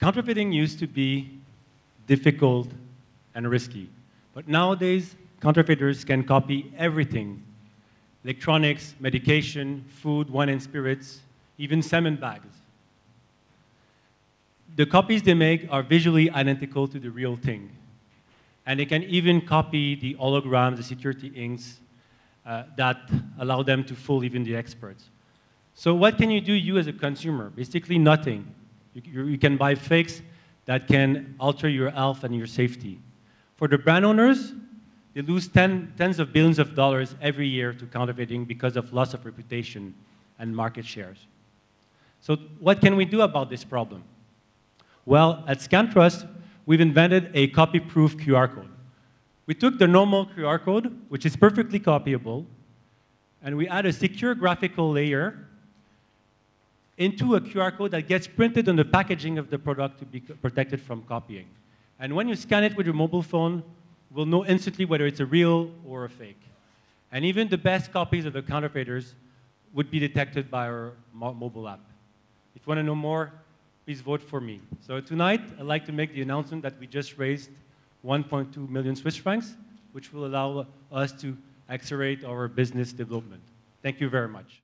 Counterfeiting used to be difficult and risky, but nowadays counterfeiters can copy everything electronics, medication, food, wine and spirits, even cement bags. The copies they make are visually identical to the real thing. And they can even copy the holograms, the security inks uh, that allow them to fool even the experts. So what can you do, you as a consumer? Basically nothing. You, you can buy fakes that can alter your health and your safety. For the brand owners, they lose ten, tens of billions of dollars every year to counterfeiting because of loss of reputation and market shares. So what can we do about this problem? Well, at ScanTrust, we've invented a copy-proof QR code. We took the normal QR code, which is perfectly copyable, and we add a secure graphical layer into a QR code that gets printed on the packaging of the product to be protected from copying. And when you scan it with your mobile phone, we'll know instantly whether it's a real or a fake. And even the best copies of the counterfeiters would be detected by our mo mobile app. If you want to know more, please vote for me. So tonight, I'd like to make the announcement that we just raised 1.2 million Swiss francs, which will allow us to accelerate our business development. Thank you very much.